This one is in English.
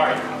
Sorry.